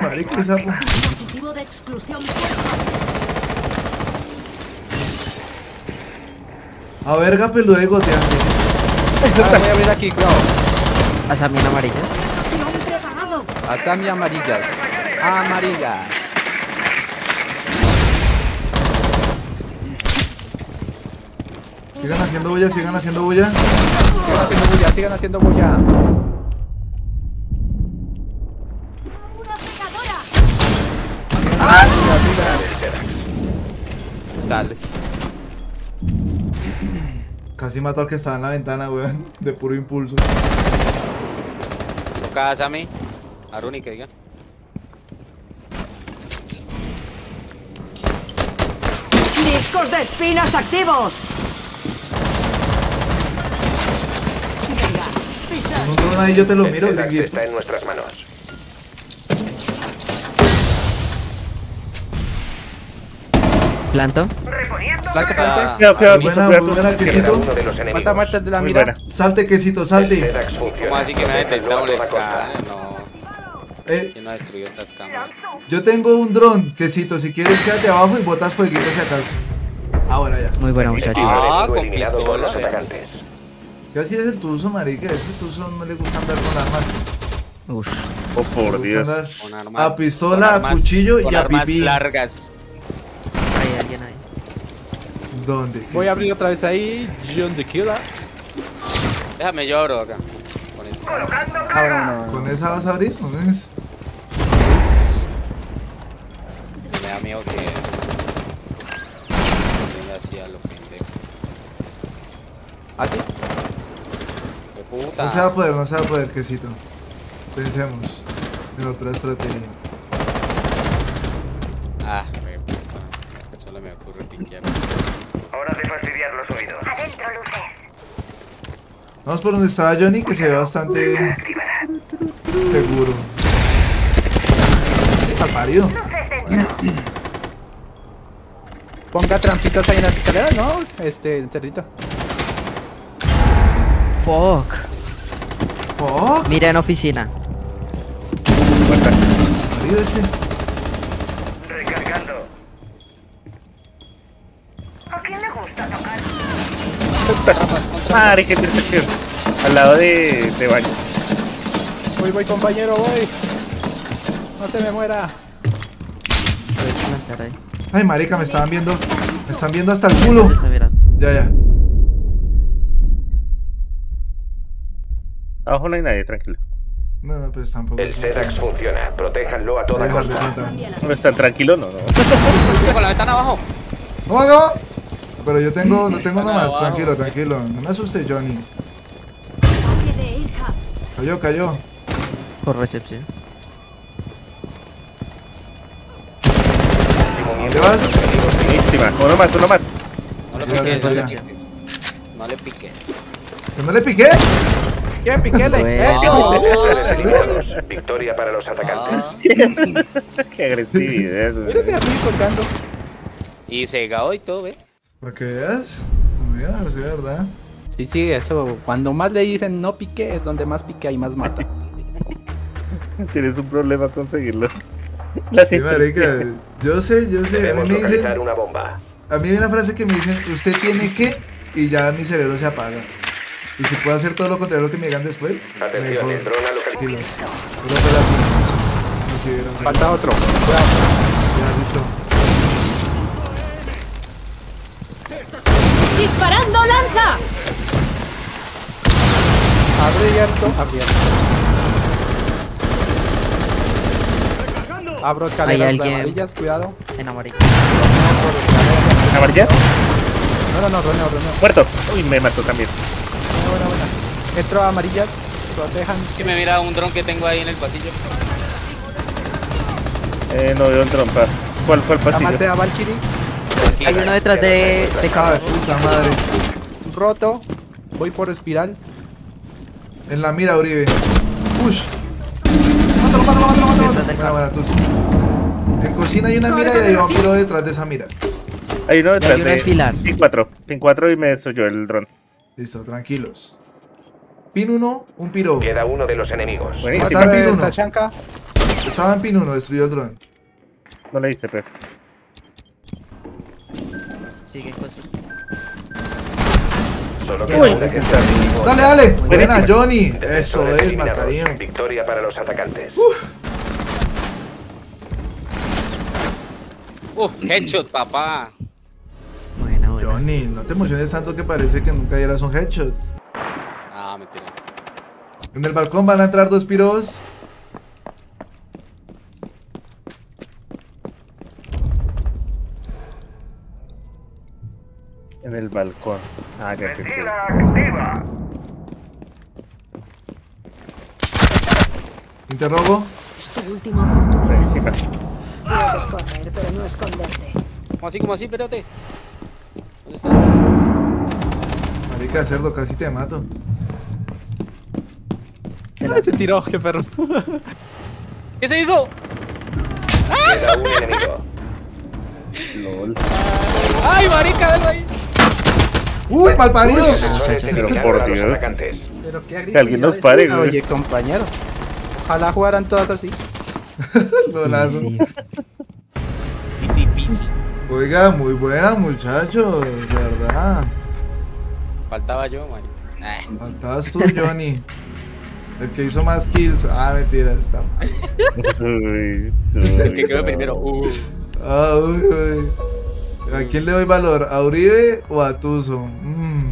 Marica, sapo. Dispositivo de exclusión. A verga peluda y goteando. Ah, voy a abrir aquí, cuidado. Asamina amarillas. Asami amarillas. Amarillas. Sigan haciendo bulla, sigan haciendo bulla. Sigan haciendo bulla, sigan haciendo bulla. Casi mató al que estaba en la ventana, weón. De puro impulso. Toca a Sammy. A Rooney que diga. ¡Discos de espinas activos! Venga, pisa. Un dron ahí yo te lo miro, Este taxi Gigi. está en nuestras manos. Planto. Blanca, plante. Cuidado, cuidado, Buena, buena, Queda quesito. ¿Cuántas muertes de la Muy mira? buena. Salte, quesito, El salte. ¿Cómo así que ha detectado a escáner? costa. No. Eh, ¿Quién no ha destruido estas cámaras? yo tengo un dron, quesito. Si quieres, quédate abajo y botas fueguito si acaso. Ahora ya. Muy buena, muchachos. Ah, con pistola, atacantes. Es que así es el tuzo, marica. Ese tuzo no le gusta andar con armas. Ush. Oh, por Dios. Con armas. a pistola, con a armas- cuchillo con y a armas pipí. largas. ¿Dónde? Voy a abrir otra vez ahí. John the Killer. Déjame, yo abro acá. Con esto. Ah, bueno, no, no. ¿Con esa vas a abrir? ¿Con esa? Me da miedo que. Venga así a lo pendejo. ¿Ah, sí? ¡Qué puta! No se va a poder, no se va a poder, quesito. Pensemos en otra estrategia. Ah, me puta. Solo me ocurre piquear. Hora de fastidiar los oídos. Adentro luces. Vamos por donde estaba Johnny, que se ve bastante seguro. Está parido. Ponga trampitas ahí en las escaleras, ¿no? Este, cerdito. Fuck. Oh, Mira en oficina. Parido ese. Recargando. ¿A quién le gusta tocar? Madre, qué intercepción. Al lado de, de baño. Voy, voy, compañero, voy. No se me muera. Ay, marica, me estaban viendo. Me están viendo hasta el culo. Ya. Ya. Abajo no hay nadie, tranquilo. No, no, pues tampoco. El SEDAX funciona. Protéjanlo a toda costa. No están tranquilo, no, no. ¿Viste con la ventana abajo? No, no. Pero yo tengo, no tengo nomás. abajo. Tranquilo, tranquilo. No me asustes, Johnny. Cayó, cayó. Por recepción. ¿Dónde vas? Buenísima. Uno más, uno más. No le piques. ya, No le ya. piques. No le piques. ¿Que no le piqué? ¿Qué? Piquele. Victoria para los atacantes. Ah, Qué agresividad. güey. Mira que estoy colgando. y cegado y todo, ¿ve? Para que veas. Mira, sí, verdad. Sí, sí, eso. Cuando más le dicen no pique, es donde más pique y más mata. Tienes un problema conseguirlo. La Sí, marica. Yo sé, yo sé. A mí me dicen. localizar una bomba. A mí hay una frase que me dicen, usted tiene que, y ya mi cerebro se apaga. Y si puedo hacer todo lo contrario a lo que me digan después, Atención, el dron ha localizado. Tranquilos. Abierto. Abierto. Abro escaleras Hay alguien. amarillas, cuidado. En amarillo. ¿Amarilla? No, no, no, Roneo, Roneo. Muerto. Uy, me mató también. Buena, buena, buena. Entro a amarillas, protejan. Que me mira un dron que tengo ahí en el pasillo. Eh, no veo un trompa. ¿Cuál, cuál Ya maté pasillo? a Valkyrie. Hay uno detrás de, de Ah, cámara. puta madre. Roto. Voy por espiral. En la mira, Uribe. Push. Mátalo, mátalo, mátalo, mátalo. Buena, buena, Tuzo. En cocina hay una mira y hay un vampiro detrás de esa mira. Hay uno detrás hay uno de... en pilar. Pin 4. Pin 4 y me destruyó el dron. Listo, tranquilos. Pin 1, un piro. Queda uno de los enemigos. Buenísimo. Mata al pin Eh, 1. Tachanka. Estaba en pin 1, destruyó el dron. No le hice, pero. Sigue con su... Solo Uy. queda una que está vivo. Dale, dale. Buena. Johnny. Eso es. Marcarín. Victoria para los atacantes. Uf, headshot, papá. Buena, buena. Johnny, no te emociones tanto que parece que nunca dieras un headshot. Ah, mentira. En el balcón van a entrar dos piros. En el balcón. Ah, ya que activa! Interrogo. Es tu última oportunidad. Encima. Puedes correr, pero no esconderte. ¿Cómo así, cómo así? Espérate. ¿Dónde está? Marica, cerdo, casi te mato. Ay, se tiró, qué perro. ¿Qué se hizo? Queda un enemigo. LOL. ¡Ay, marica, velo ahí! ¡Uy, Pero por Dios. Pero qué Que alguien nos pare, güey. Oye, compañero. Ojalá jugaran todas así. Lolazo. Sí. Easy peasy. Oiga, muy buena, muchachos. De verdad. Faltaba yo. Ah, Faltabas tú, Johnny. El que hizo más kills. Ah, mentira, está mal. Uy, el que quedó primero. Uh. Ah, uy, uy. ¿A quién le doy valor? ¿A Uribe o a Tuzo? Mm.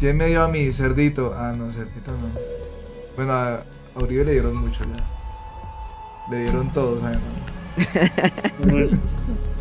¿Quién me dio a mí? Cerdito. Ah, no, Cerdito no. Bueno, a, a Uribe le dieron mucho ya. Le dieron todos, además.